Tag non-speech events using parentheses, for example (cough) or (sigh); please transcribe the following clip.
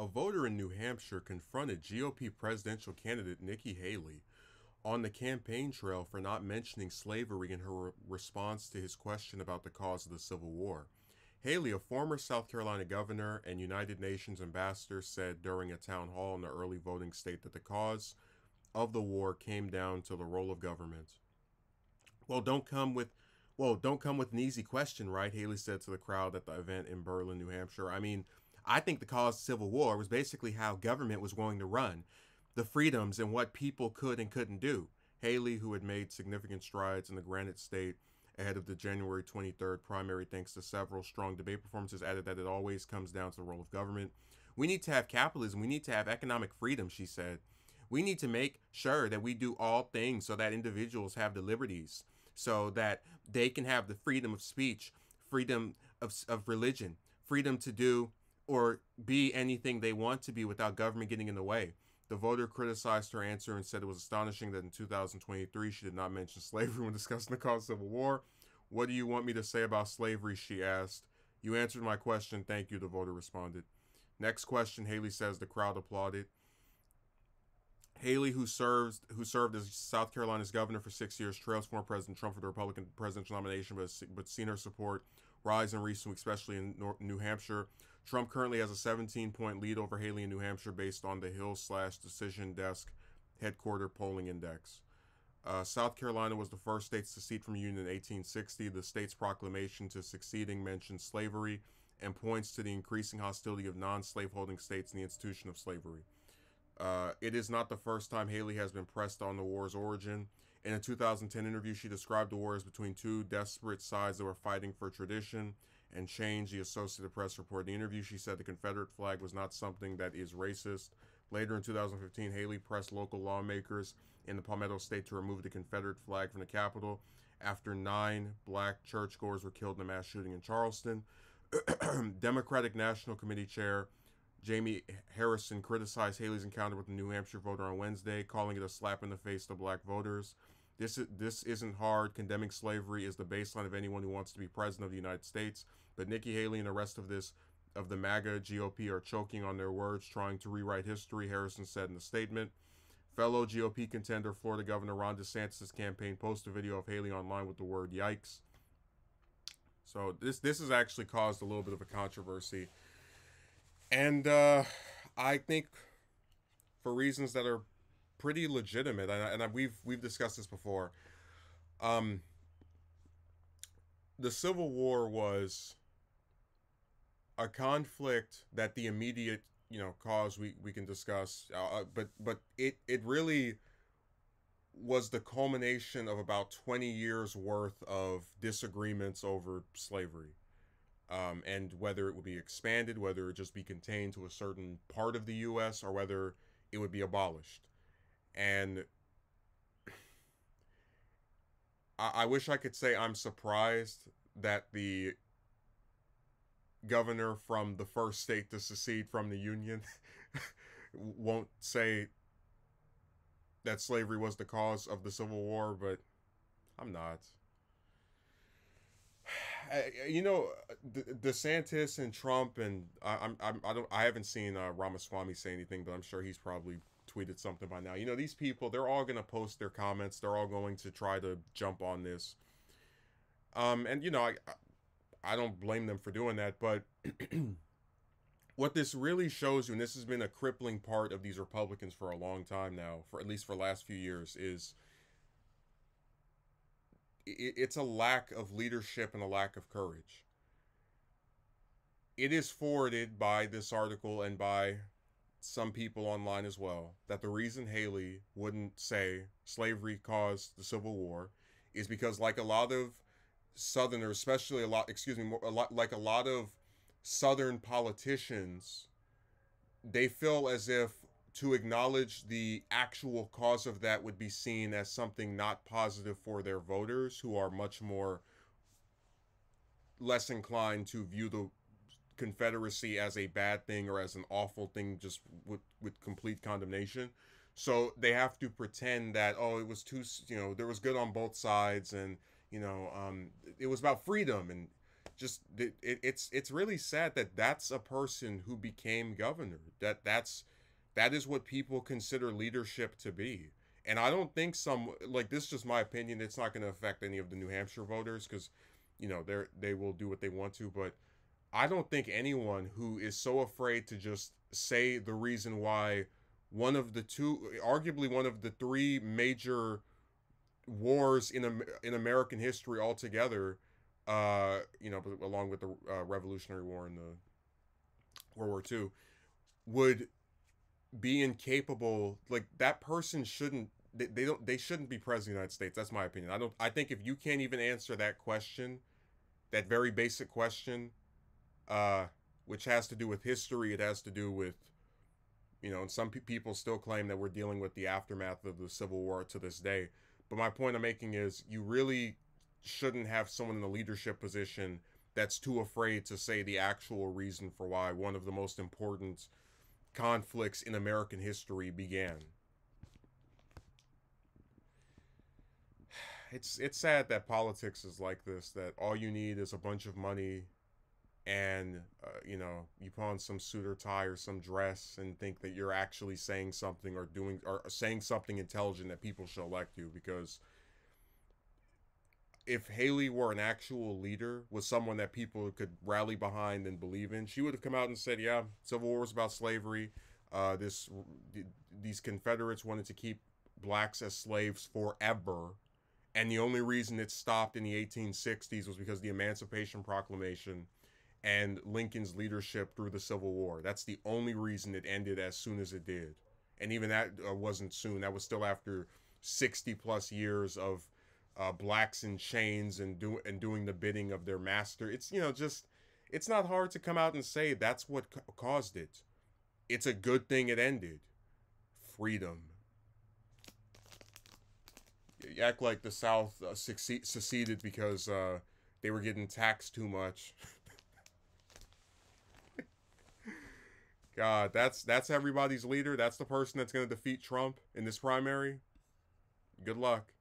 a voter in New Hampshire confronted GOP presidential candidate Nikki Haley on the campaign trail for not mentioning slavery in her response to his question about the cause of the Civil War. Haley, a former South Carolina governor and United Nations ambassador, said during a town hall in the early voting state that the cause of the war came down to the role of government. Well, don't come with well, don't come with an easy question, right? Haley said to the crowd at the event in Berlin, New Hampshire. I mean, I think the cause of civil war was basically how government was going to run, the freedoms and what people could and couldn't do. Haley, who had made significant strides in the Granite State ahead of the January 23rd primary, thanks to several strong debate performances, added that it always comes down to the role of government. We need to have capitalism. We need to have economic freedom, she said. We need to make sure that we do all things so that individuals have the liberties so that they can have the freedom of speech, freedom of, of religion, freedom to do or be anything they want to be without government getting in the way. The voter criticized her answer and said it was astonishing that in 2023 she did not mention slavery when (laughs) discussing the cause of civil war. What do you want me to say about slavery? She asked. You answered my question. Thank you, the voter responded. Next question, Haley says the crowd applauded. Haley, who serves who served as South Carolina's governor for six years, trails former President Trump for the Republican presidential nomination, but but seen her support rise in recent weeks, especially in New Hampshire. Trump currently has a 17 point lead over Haley in New Hampshire, based on the Hill slash Decision Desk headquarter polling index. Uh, South Carolina was the first state to secede from Union in 1860. The state's proclamation to succeeding mentions slavery and points to the increasing hostility of non-slaveholding states in the institution of slavery. Uh, it is not the first time Haley has been pressed on the war's origin. In a 2010 interview, she described the war as between two desperate sides that were fighting for tradition and change. The Associated Press reported in the interview, she said the Confederate flag was not something that is racist. Later in 2015, Haley pressed local lawmakers in the Palmetto State to remove the Confederate flag from the Capitol after nine black churchgoers were killed in a mass shooting in Charleston. (clears throat) Democratic National Committee Chair Jamie Harrison criticized Haley's encounter with the New Hampshire voter on Wednesday, calling it a slap in the face to black voters. This this isn't hard. Condemning slavery is the baseline of anyone who wants to be president of the United States. But Nikki Haley and the rest of this of the MAGA GOP are choking on their words, trying to rewrite history, Harrison said in a statement. Fellow GOP contender Florida Governor Ron DeSantis' campaign posted a video of Haley online with the word yikes. So this this has actually caused a little bit of a controversy and uh, I think for reasons that are pretty legitimate, and, I, and I, we've we've discussed this before. Um, the Civil War was a conflict that the immediate you know cause we we can discuss, uh, uh but but it it really was the culmination of about 20 years worth of disagreements over slavery um, and whether it would be expanded, whether it just be contained to a certain part of the U.S., or whether it would be abolished. And I, I wish I could say I'm surprised that the governor from the first state to secede from the Union (laughs) won't say that slavery was the cause of the Civil War, but I'm not you know, DeSantis and Trump and I, I'm, I don't I haven't seen uh, Ramaswamy say anything, but I'm sure he's probably tweeted something by now. You know, these people they're all gonna post their comments. They're all going to try to jump on this. Um, and you know, I I don't blame them for doing that, but (clears throat) what this really shows you, and this has been a crippling part of these Republicans for a long time now, for at least for the last few years, is it's a lack of leadership and a lack of courage. It is forwarded by this article and by some people online as well that the reason Haley wouldn't say slavery caused the Civil War is because, like a lot of Southerners, especially a lot, excuse me, a lot like a lot of Southern politicians, they feel as if to acknowledge the actual cause of that would be seen as something not positive for their voters who are much more less inclined to view the confederacy as a bad thing or as an awful thing just with with complete condemnation so they have to pretend that oh it was too you know there was good on both sides and you know um it was about freedom and just it, it's it's really sad that that's a person who became governor. That that's that is what people consider leadership to be. And I don't think some like this is just my opinion. It's not going to affect any of the New Hampshire voters because, you know, they're they will do what they want to. But I don't think anyone who is so afraid to just say the reason why one of the two, arguably one of the three major wars in in American history altogether uh, you know, along with the uh, Revolutionary War and the World War II, would be incapable. Like that person shouldn't. They, they don't. They shouldn't be president of the United States. That's my opinion. I don't. I think if you can't even answer that question, that very basic question, uh, which has to do with history, it has to do with, you know, and some pe- people still claim that we're dealing with the aftermath of the Civil War to this day. But my point I'm making is, you really shouldn't have someone in a leadership position that's too afraid to say the actual reason for why one of the most important conflicts in American history began. (sighs) It's it's sad that politics is like this that all you need is a bunch of money and uh, you know you put on some suit or tie or some dress and think that you're actually saying something or doing or saying something intelligent that people should elect you because if Haley were an actual leader, was someone that people could rally behind and believe in, she would have come out and said, "Yeah, Civil War was about slavery. Uh, this these Confederates wanted to keep blacks as slaves forever, and the only reason it stopped in the 1860s was because the Emancipation Proclamation." And Lincoln's leadership through the Civil War. That's the only reason it ended as soon as it did. And even that uh, wasn't soon. That was still after 60 plus years of uh, blacks in chains and do and doing the bidding of their master. It's you know just it's not hard to come out and say that's what caused it. It's a good thing it ended. Freedom. You act like the South uh, seceded because uh, they were getting taxed too much. (laughs) God, that's that's everybody's leader. That's the person that's going to defeat Trump in this primary. Good luck.